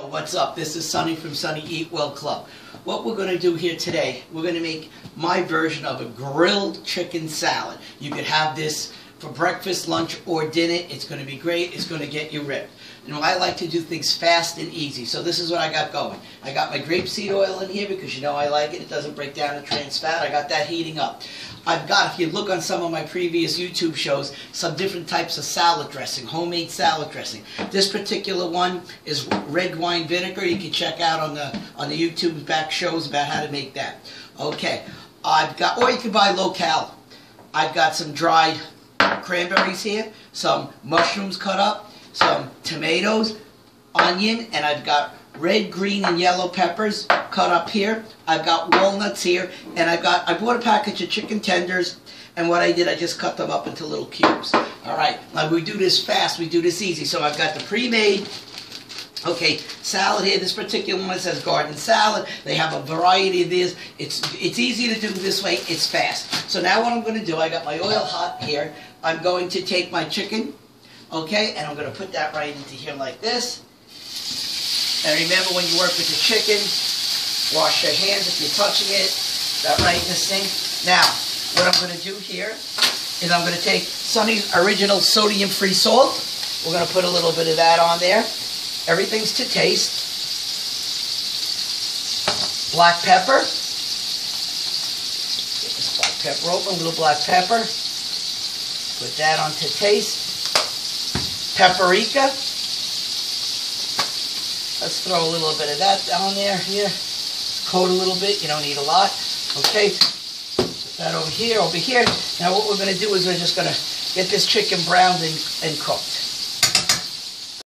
What's up? This is Sonny from Sonny Eat Well Club. What we're going to do here today, we're going to make my version of a grilled chicken salad. You could have this for breakfast, lunch, or dinner. It's going to be great. It's going to get you ripped. You know, I like to do things fast and easy, so this is what I got going. I got my grapeseed oil in here because you know I like it. It doesn't break down to trans fat. I got that heating up. I've got, if you look on some of my previous YouTube shows, some different types of salad dressing, homemade salad dressing. This particular one is red wine vinegar. You can check out on the on the YouTube back shows about how to make that. Okay, I've got, or you can buy local. I've got some dried cranberries here, some mushrooms cut up, some tomatoes, onion, and I've got red, green, and yellow peppers cut up here. I've got walnuts here, and I've got, I bought a package of chicken tenders, and what I did, I just cut them up into little cubes. All right, now we do this fast, we do this easy. So I've got the pre-made, okay, salad here. This particular one says garden salad. They have a variety of these. It's, it's easy to do this way, it's fast. So now what I'm gonna do, I got my oil hot here. I'm going to take my chicken, okay, and I'm gonna put that right into here like this. And remember when you work with the chicken, wash your hands if you're touching it. That right in the sink. Now, what I'm going to do here is I'm going to take Sonny's original sodium-free salt. We're going to put a little bit of that on there. Everything's to taste. Black pepper. Get this black pepper open, a little black pepper. Put that on to taste. Paprika. Let's throw a little bit of that down there here. Coat a little bit. You don't need a lot. Okay. Put that over here, over here. Now what we're going to do is we're just going to get this chicken browned and, and cooked.